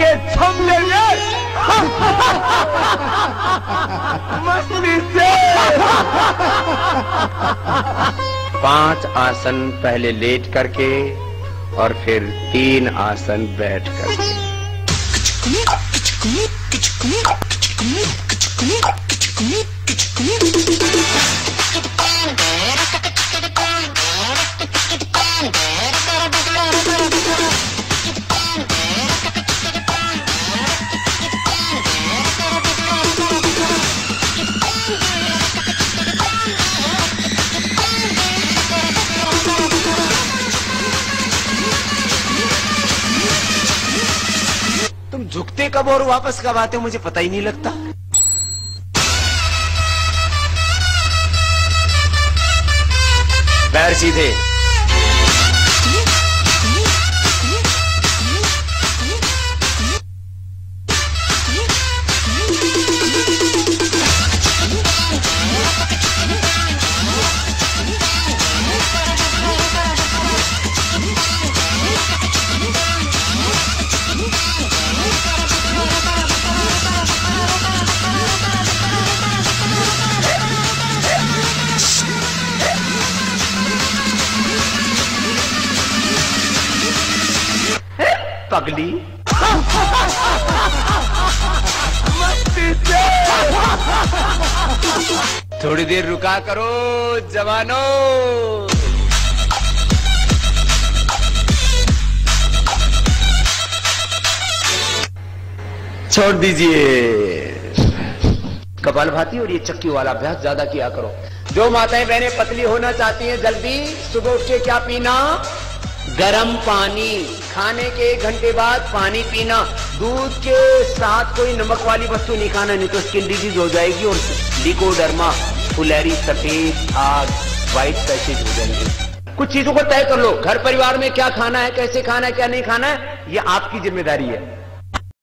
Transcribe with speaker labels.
Speaker 1: के छम लेंगे मस्ती से। पाँच आसन पहले लेट करके और फिर तीन आसन बैठ करके झुकते कब और वापस कब आते मुझे पता ही नहीं लगता। पैर सीधे। पगली। थोड़ी देर रुका करो, जवानों। छोड़ दीजिए। कपाल भाती और ये चक्की वाला अभ्यास ज़्यादा किया करो। जो माताएँ बहनें पतली होना चाहती हैं, जल्दी सुबह उठ के क्या पीना? गरम पानी। खाने के एक घंटे बाद पानी पीना। दूध के साथ कोई नमक वाली वस्तु नहीं खाना, नहीं तो स्किन डिज़ीज़ हो जाएगी और लिकोडर्मा फुलहरी सफ़ेद आग व्हाइट पैसेज हो जाएँगे। कुछ चीज़ों को तय कर लो। घर परिवार में क्या खाना है, कैसे खाना है, क्या नहीं खाना है, ये आपकी ज़िम्मेदारी है।